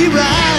to